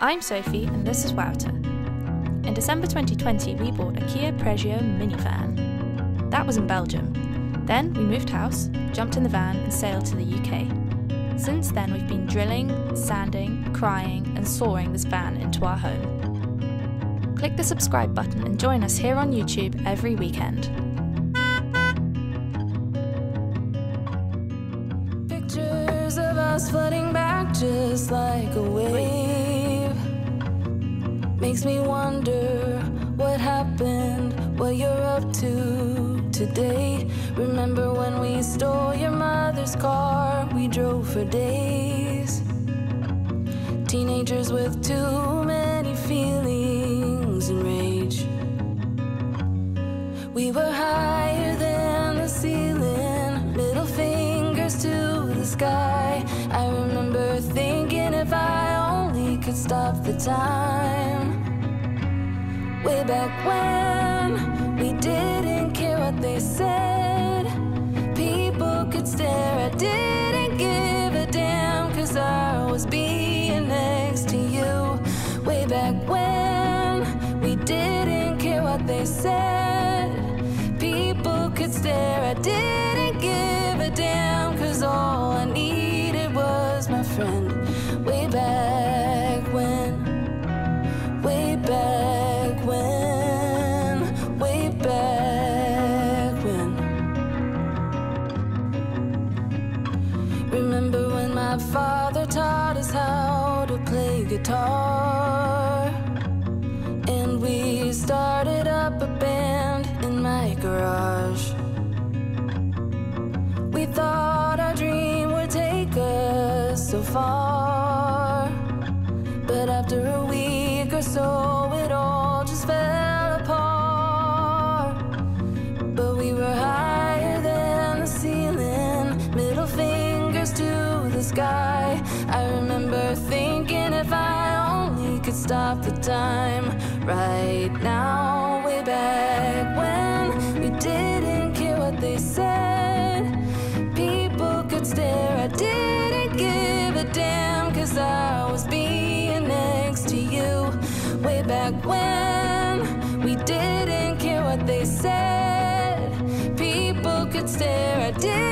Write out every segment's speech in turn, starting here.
I'm Sophie, and this is Wouter. In December 2020, we bought a Kia Pregio minivan. That was in Belgium. Then we moved house, jumped in the van, and sailed to the UK. Since then, we've been drilling, sanding, crying, and sawing this van into our home. Click the subscribe button and join us here on YouTube every weekend. Us flooding back just like a wave. Makes me wonder what happened, what you're up to today. Remember when we stole your mother's car? We drove for days. Teenagers with too many feelings and rage. We were higher than the ceiling, middle fingers to the sky. Stop the time. Way back when we didn't care what they said. People could stare, at. didn't thought our dream would take us so far. But after a week or so, it all just fell apart. But we were higher than the ceiling, middle fingers to the sky. I remember thinking if I only could stop the time right now, way back when we didn't care what they said. Stare,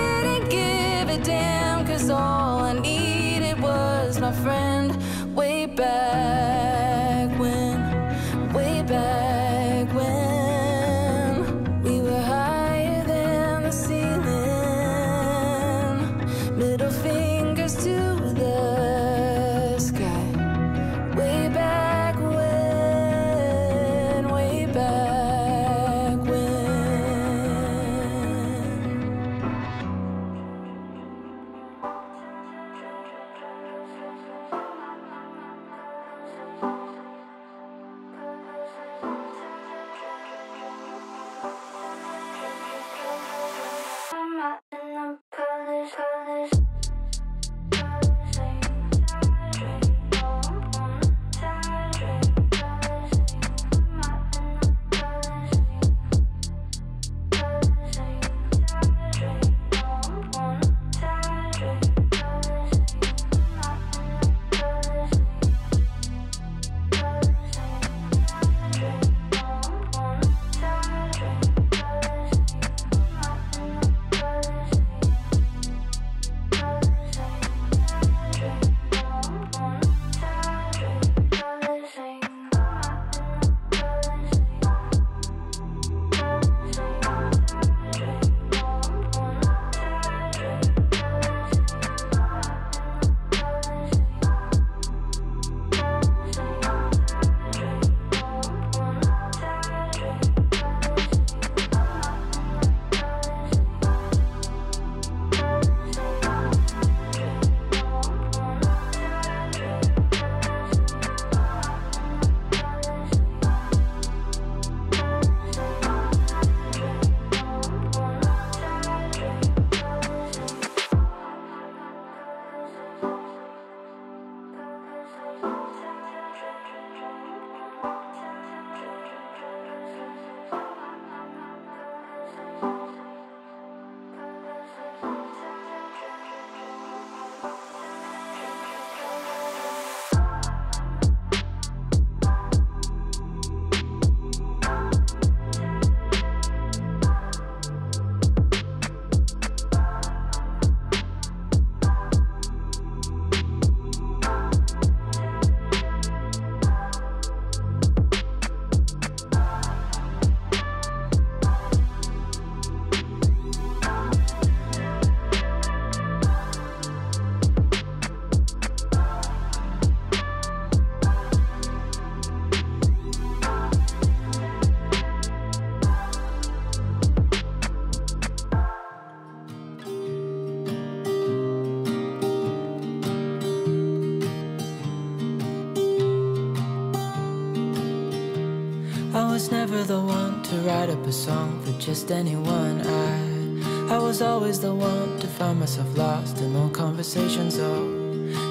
just anyone. I, I was always the one to find myself lost in long conversations. Oh,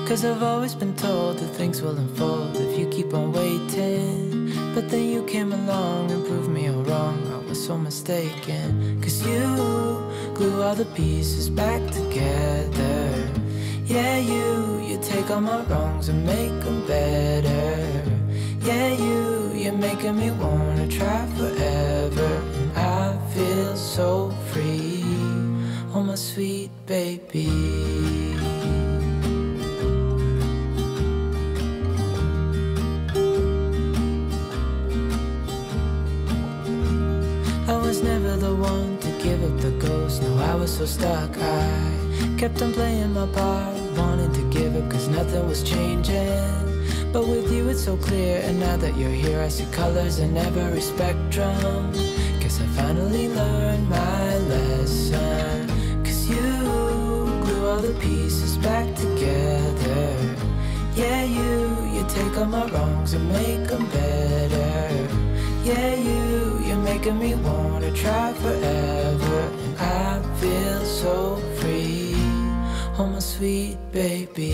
cause I've always been told that things will unfold if you keep on waiting. But then you came along and proved me all wrong. I was so mistaken. Cause you glue all the pieces back together. Yeah, you, you take all my wrongs and make them better. Yeah, you, you're making me wanna try forever. Feel so free, oh my sweet baby. I was never the one to give up the ghost. No, I was so stuck. I kept on playing my part, wanting to give up cause nothing was changing. But with you it's so clear And now that you're here I see colors in every spectrum finally learned my lesson. Cause you glue all the pieces back together. Yeah, you, you take all my wrongs and make them better. Yeah, you, you're making me wanna try forever. I feel so free Oh my sweet baby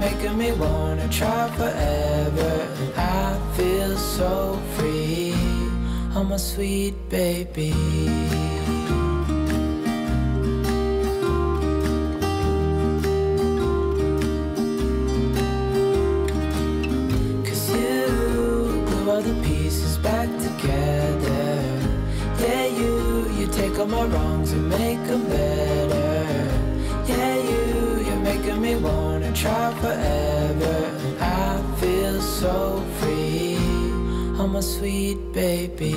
making me wanna try forever. I feel so free. Oh, my sweet baby. Cause you glue all the pieces back together. Yeah, you, you take all my wrongs and make them better. Yeah, you, you're making me wanna try forever. I feel so free. Oh, my sweet baby.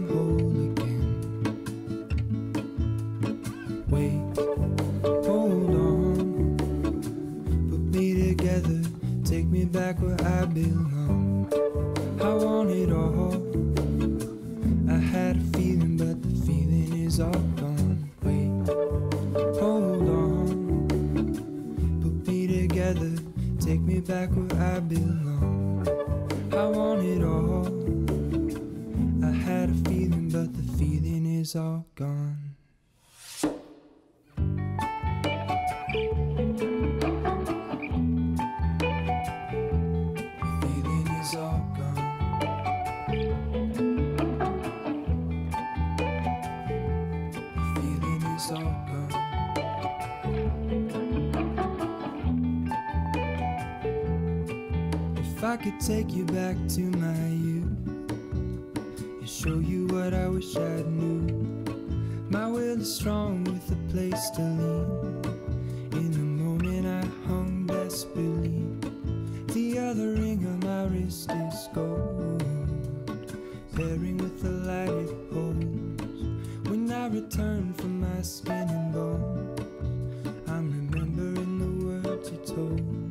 back where I belong. Could take you back to my youth and show you what I wish I knew. My will is strong with a place to lean. In the moment I hung desperately. The other ring on my wrist is gold, pairing with the light it holds. When I return from my skin and bones, I'm remembering the words you told.